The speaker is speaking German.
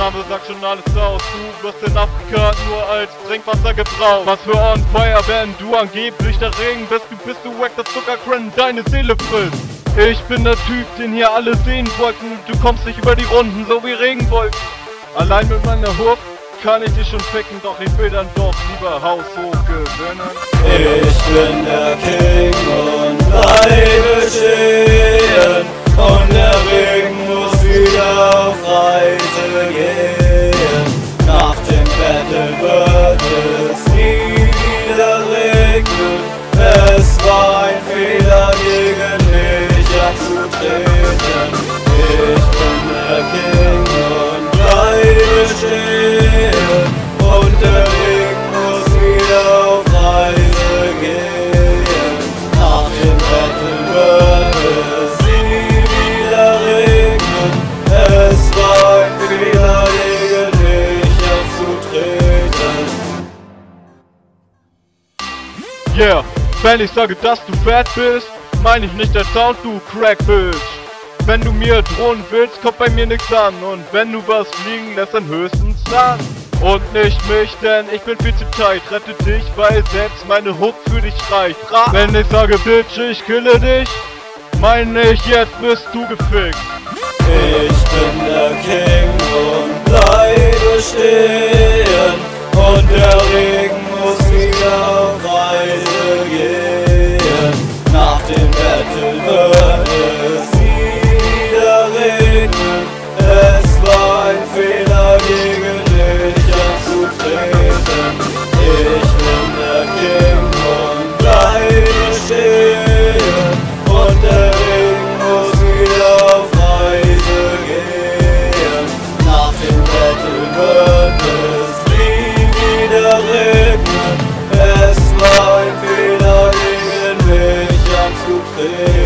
Name sagt schon alles aus. Du wirst in Afrika nur als Trinkwasser gebraucht. Was für On Fire werden du angeblich der Regen bist? Du bist du wack, das Zuckercran deine Seele frisst. Ich bin der Typ, den hier alle sehen wollten. Du kommst nicht über die Runden, so wie Regenwolken. Allein mit meiner Hurf kann ich dich schon ficken, doch ich will dann doch lieber haushoch gewinnen. Ich bin der King und bleibe stehen Yeah, wenn ich sage, dass du fett bist, meine ich nicht der Sound, du Crackbitch. Wenn du mir drohen willst, kommt bei mir nix an. Und wenn du was fliegen lässt, dann höchstens an. Und nicht mich, denn ich bin viel zu tight. Rette dich, weil selbst meine Hook für dich reicht. Wenn ich sage, Bitch, ich kille dich, meine ich, jetzt bist du gefickt. Ich bin der King und bleibe stehen und der Regen wird es wieder regnen. Es war ein Fehler, gegen dich anzutreten. Ich bin der King und bleibe stehen. Und der Regen muss wieder auf Reise gehen. Nach dem Battle wird es nie wieder regnen. Es war ein Fehler, gegen mich anzutreten.